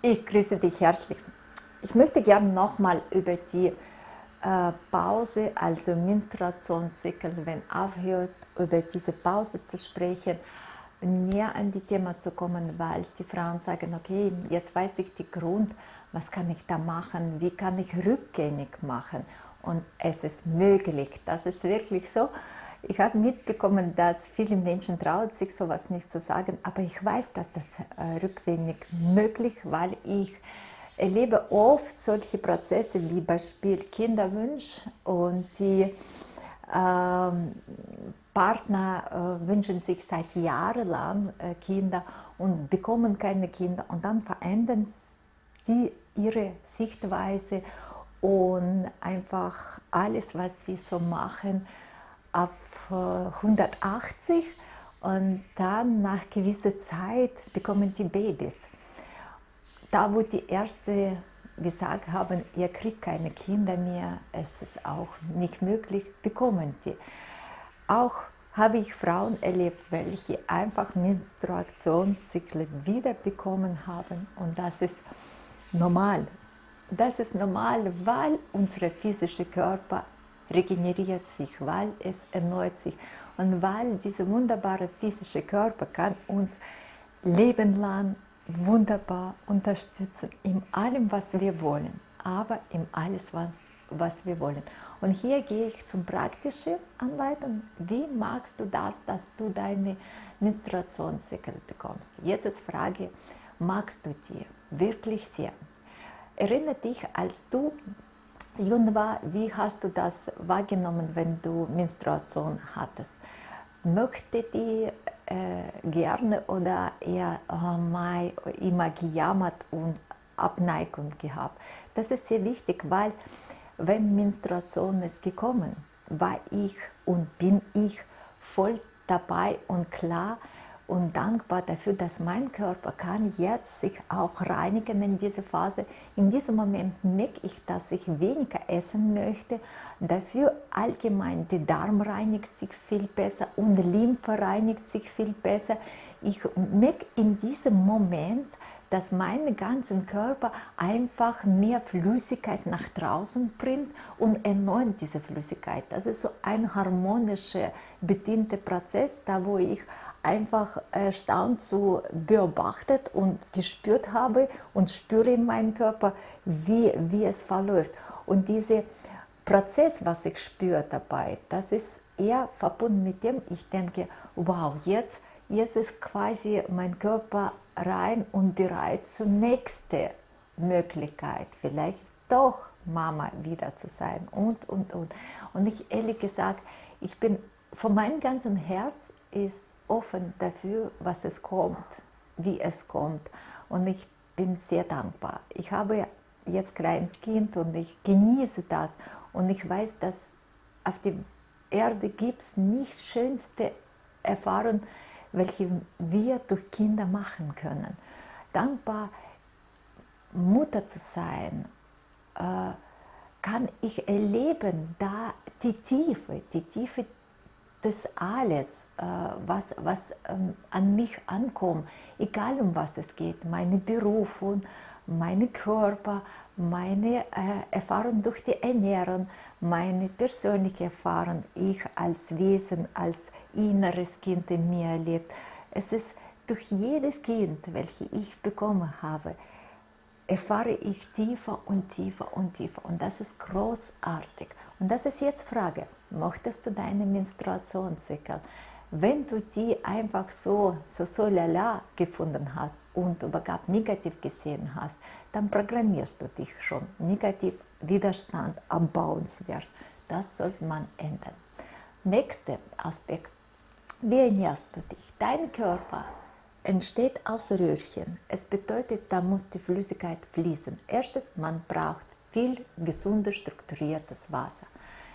Ich grüße dich herzlich. Ich möchte gerne nochmal über die äh, Pause, also Menstruationszyklus, wenn aufhört, über diese Pause zu sprechen, näher an die Thema zu kommen, weil die Frauen sagen, okay, jetzt weiß ich den Grund, was kann ich da machen, wie kann ich rückgängig machen. Und es ist möglich, das ist wirklich so. Ich habe mitbekommen, dass viele Menschen trauen sich sowas nicht zu sagen, aber ich weiß, dass das äh, rückwendig möglich, weil ich erlebe oft solche Prozesse wie Beispiel Kinderwunsch und die ähm, Partner äh, wünschen sich seit Jahren lang äh, Kinder und bekommen keine Kinder und dann verändern sie ihre Sichtweise und einfach alles, was sie so machen, auf 180 und dann nach gewisser Zeit bekommen die Babys. Da, wo die Ärzte gesagt haben, ihr kriegt keine Kinder mehr, es ist auch nicht möglich, bekommen die. Auch habe ich Frauen erlebt, welche einfach Menstruationszyklen wiederbekommen haben und das ist normal. Das ist normal, weil unser physischer Körper regeneriert sich, weil es erneuert sich und weil dieser wunderbare physische Körper kann uns lebenlang wunderbar unterstützen in allem, was wir wollen, aber in alles, was, was wir wollen. Und hier gehe ich zum praktischen Anleitung. Wie magst du das, dass du deine Menstruationszykel bekommst? Jetzt ist Frage, magst du die wirklich sehr? Erinnere dich, als du jung war, wie hast du das wahrgenommen, wenn du Menstruation hattest? Möchte die äh, gerne oder eher oh, immer gejammert und Abneigung gehabt? Das ist sehr wichtig, weil wenn Menstruation ist gekommen, war ich und bin ich voll dabei und klar, und dankbar dafür, dass mein Körper kann jetzt sich auch reinigen in dieser Phase. In diesem Moment merke ich, dass ich weniger essen möchte. Dafür allgemein der Darm reinigt sich viel besser und die Lymphe reinigt sich viel besser. Ich merke in diesem Moment, dass mein ganzen Körper einfach mehr Flüssigkeit nach draußen bringt und erneuert diese Flüssigkeit. Das ist so ein harmonischer, bedienter Prozess, da wo ich einfach erstaunt so beobachtet und gespürt habe und spüre in meinem Körper, wie, wie es verläuft. Und dieser Prozess, was ich spüre dabei, das ist eher verbunden mit dem, ich denke, wow, jetzt, jetzt ist quasi mein Körper rein und bereit zur nächsten Möglichkeit, vielleicht doch Mama wieder zu sein und, und, und. Und ich ehrlich gesagt, ich bin von meinem ganzen Herz ist offen dafür, was es kommt, wie es kommt. Und ich bin sehr dankbar. Ich habe jetzt kleines Kind und ich genieße das. Und ich weiß, dass auf der Erde gibt es nicht schönste Erfahrung, welche wir durch Kinder machen können. Dankbar, Mutter zu sein, äh, kann ich erleben, da die Tiefe, die Tiefe das alles, äh, was, was ähm, an mich ankommt, egal um was es geht, meine Berufung, meine Körper, meine äh, Erfahrung durch die Ernährung, meine persönliche Erfahrung, ich als Wesen, als inneres Kind in mir erlebt. Es ist durch jedes Kind, welches ich bekommen habe, erfahre ich tiefer und tiefer und tiefer. Und das ist großartig. Und das ist jetzt Frage, möchtest du deine Menstruationszykel? Wenn du die einfach so, so, so lala gefunden hast und überhaupt negativ gesehen hast, dann programmierst du dich schon. Negativ Widerstand abbauenswert. Das sollte man ändern. Nächster Aspekt. Wie ernährst du dich? Dein Körper entsteht aus Röhrchen. Es bedeutet, da muss die Flüssigkeit fließen. Erstens, man braucht viel gesundes, strukturiertes Wasser.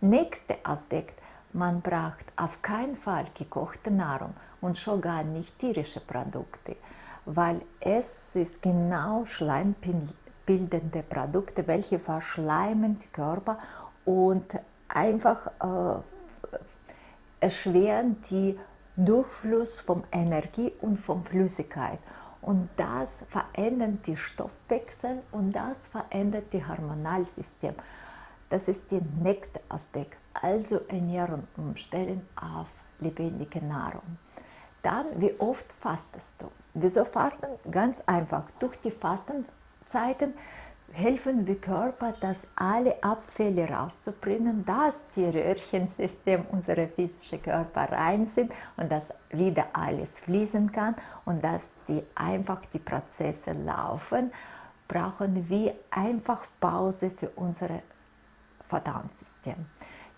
Nächster Aspekt, man braucht auf keinen Fall gekochte Nahrung und schon gar nicht tierische Produkte, weil es ist genau schleimbildende Produkte, welche verschleimen den Körper und einfach äh, erschweren die Durchfluss von Energie und von Flüssigkeit. Und das verändert die Stoffwechsel und das verändert die Hormonalsystem. Das ist der nächste Aspekt. Also Ernährung umstellen auf lebendige Nahrung. Dann, wie oft fastest du? Wieso fasten? Ganz einfach. Durch die Fastenzeiten helfen wir Körper, dass alle Abfälle rauszubringen, dass die Röhrchensystem unserer physischen Körper rein sind und dass wieder alles fließen kann und dass die einfach die Prozesse laufen, brauchen wir einfach Pause für unser Verdauungssystem.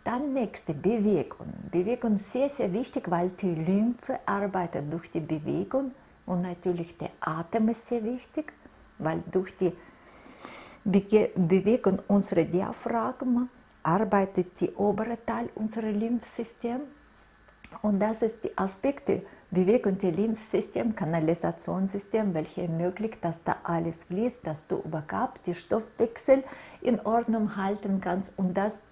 Dann nächste Bewegung. Bewegung ist sehr, sehr wichtig, weil die Lymphe arbeitet durch die Bewegung und natürlich der Atem ist sehr wichtig, weil durch die Bewegung unserer Diaphragma arbeitet die obere Teil unseres Lymphsystems. Und das ist die Aspekte Bewegung des Lymphsystems, Kanalisationssystem, welche ermöglicht, dass da alles fließt, dass du überhaupt die Stoffwechsel in Ordnung halten kannst und dass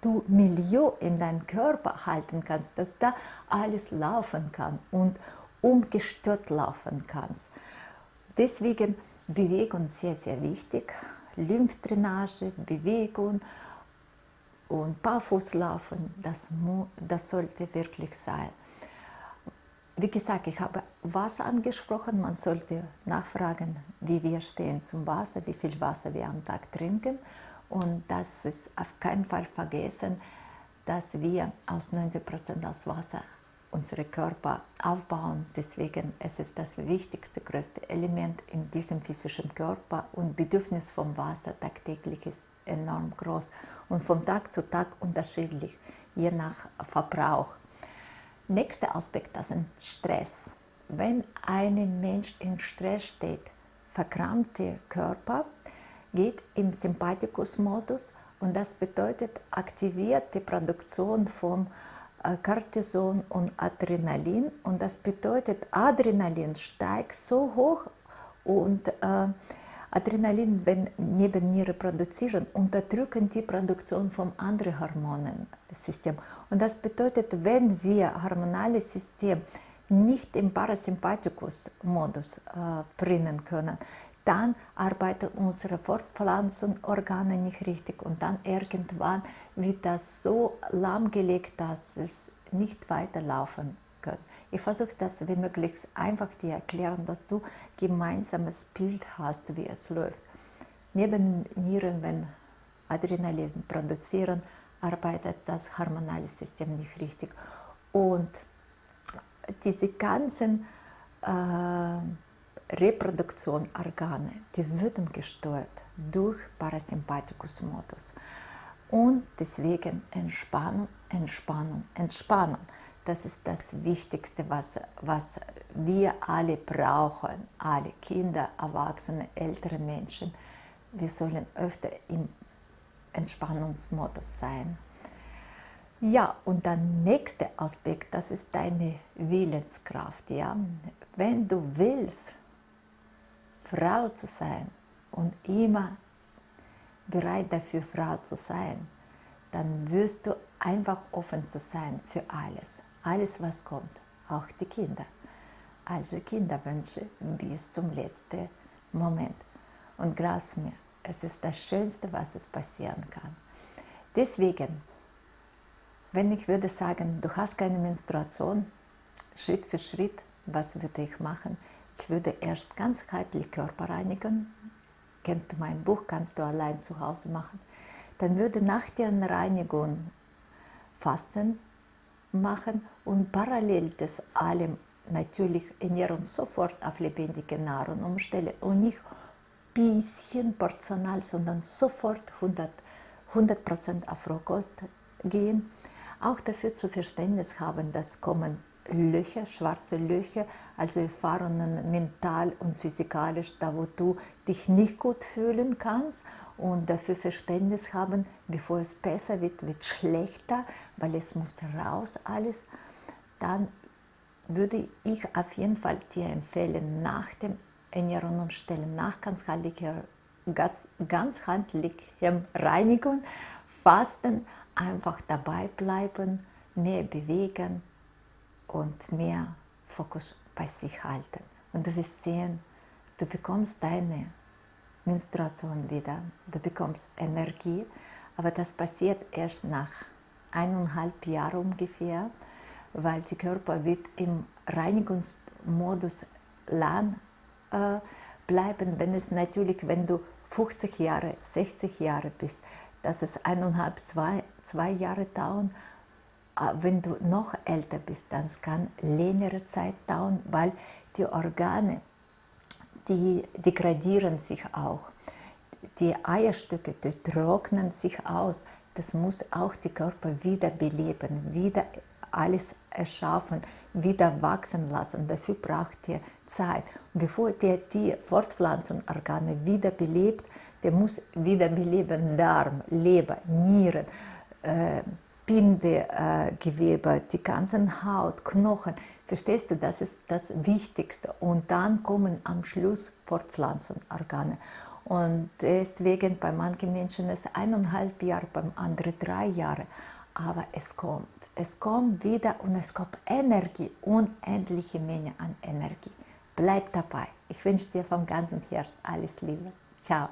du Milieu in deinem Körper halten kannst, dass da alles laufen kann und ungestört laufen kannst. Deswegen Bewegung sehr, sehr wichtig. Lymphdrainage, Bewegung und Barfußlaufen, das, das sollte wirklich sein. Wie gesagt, ich habe Wasser angesprochen. Man sollte nachfragen, wie wir stehen zum Wasser, wie viel Wasser wir am Tag trinken. Und das ist auf keinen Fall vergessen, dass wir aus 90 Prozent aus Wasser unsere Körper aufbauen. Deswegen ist es das wichtigste, größte Element in diesem physischen Körper und Bedürfnis vom Wasser tagtäglich ist enorm groß und von Tag zu Tag unterschiedlich, je nach Verbrauch. Nächster Aspekt, das ist Stress. Wenn ein Mensch in Stress steht, verkrampft der Körper, geht im Sympathikus-Modus und das bedeutet, aktiviert die Produktion von äh, Cortison und Adrenalin. Und das bedeutet, Adrenalin steigt so hoch und äh, Adrenalin, wenn Nebenniere produzieren, unterdrücken die Produktion vom anderen Hormonensystem. Und das bedeutet, wenn wir hormonales System nicht im Parasympathikus-Modus äh, bringen können, dann arbeiten unsere Fortpflanzungsorgane nicht richtig und dann irgendwann wird das so lahmgelegt, dass es nicht weiterlaufen kann. Ich versuche das wie möglich einfach dir erklären, dass du gemeinsames Bild hast, wie es läuft. Neben Nieren, wenn Adrenalin produzieren, arbeitet das hormonale System nicht richtig. Und diese ganzen äh, Reproduktionsorgane, die würden gesteuert durch Parasympathikus-Modus. Und deswegen Entspannung, Entspannung, Entspannung. Das ist das Wichtigste, was, was wir alle brauchen. Alle Kinder, Erwachsene, ältere Menschen. Wir sollen öfter im Entspannungsmodus sein. Ja, und der nächste Aspekt, das ist deine Willenskraft. Ja? Wenn du willst, Frau zu sein und immer bereit dafür, Frau zu sein, dann wirst du einfach offen zu sein für alles. Alles, was kommt, auch die Kinder. Also Kinderwünsche bis zum letzten Moment. Und glaub mir, es ist das Schönste, was es passieren kann. Deswegen, wenn ich würde sagen, du hast keine Menstruation, Schritt für Schritt, was würde ich machen? Ich würde erst ganzheitlich Körper reinigen. Kennst du mein Buch, kannst du allein zu Hause machen. Dann würde nach der Reinigung Fasten machen und parallel das allem natürlich Ernährung sofort auf lebendige Nahrung umstellen und nicht bisschen portional, sondern sofort 100, 100% auf Rohkost gehen. Auch dafür zu Verständnis haben, dass kommen Löcher, schwarze Löcher, also Erfahrungen mental und physikalisch, da wo du dich nicht gut fühlen kannst und dafür Verständnis haben, bevor es besser wird, wird schlechter, weil es muss raus alles, dann würde ich auf jeden Fall dir empfehlen, nach dem Ernährung umstellen, nach ganzheitlicher, ganz, ganzheitlicher Reinigung, Fasten, einfach dabei bleiben, mehr bewegen, und mehr Fokus bei sich halten. Und du wirst sehen, du bekommst deine Menstruation wieder, du bekommst Energie, aber das passiert erst nach eineinhalb Jahren ungefähr, weil der Körper wird im Reinigungsmodus lang äh, bleiben, wenn es natürlich, wenn du 50 Jahre, 60 Jahre bist, dass es eineinhalb, zwei, zwei Jahre dauern. Äh, wenn du noch älter bist, dann kann längere Zeit dauern, weil die Organe, die degradieren sich auch. Die Eierstücke, die trocknen sich aus. Das muss auch der Körper wieder beleben, wieder alles erschaffen, wieder wachsen lassen. Dafür braucht ihr Zeit. Und bevor der die Fortpflanzungsorgane wieder belebt, der muss wieder beleben Darm, Leber, Nieren, äh, Bindegewebe, äh, die ganzen Haut, Knochen. Verstehst du, das ist das Wichtigste. Und dann kommen am Schluss Fortpflanzungsorgane. Und deswegen bei manchen Menschen ist es eineinhalb Jahre, beim anderen drei Jahre. Aber es kommt. Es kommt wieder und es kommt Energie, unendliche Menge an Energie. Bleib dabei. Ich wünsche dir vom ganzen Herzen alles Liebe. Ciao.